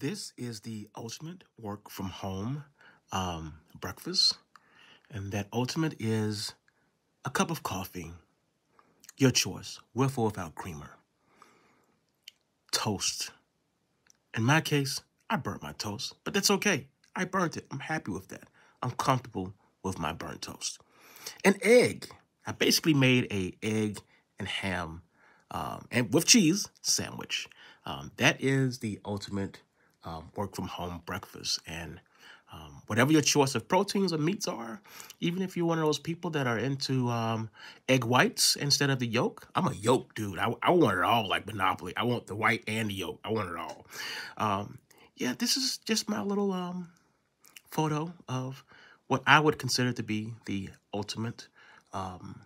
This is the ultimate work from home um, breakfast. And that ultimate is a cup of coffee, your choice, with or without creamer. Toast. In my case, I burnt my toast, but that's okay. I burnt it. I'm happy with that. I'm comfortable with my burnt toast. An egg. I basically made a egg and ham um, and with cheese sandwich. Um, that is the ultimate um, work from home breakfast. And um, whatever your choice of proteins or meats are, even if you're one of those people that are into um, egg whites instead of the yolk, I'm a yolk dude. I, I want it all like Monopoly. I want the white and the yolk. I want it all. Um, yeah, this is just my little um, photo of what I would consider to be the ultimate um,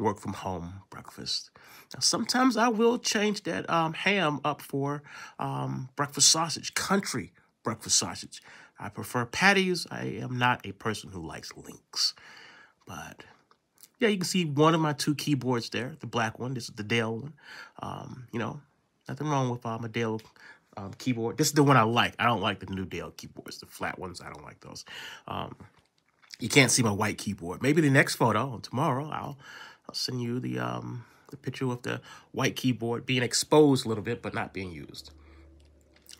work from home breakfast. Now, sometimes I will change that um, ham up for um, breakfast sausage, country breakfast sausage. I prefer patties. I am not a person who likes links. But yeah, you can see one of my two keyboards there, the black one. This is the Dell one. Um, you know, nothing wrong with um, a Dell um, keyboard. This is the one I like. I don't like the new Dell keyboards, the flat ones. I don't like those. Um, you can't see my white keyboard. Maybe the next photo tomorrow, I'll I'll send you the um the picture with the white keyboard being exposed a little bit, but not being used.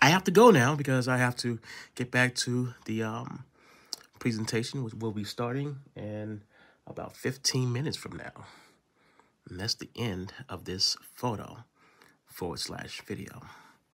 I have to go now because I have to get back to the um, presentation, which will be starting in about 15 minutes from now. And that's the end of this photo forward slash video.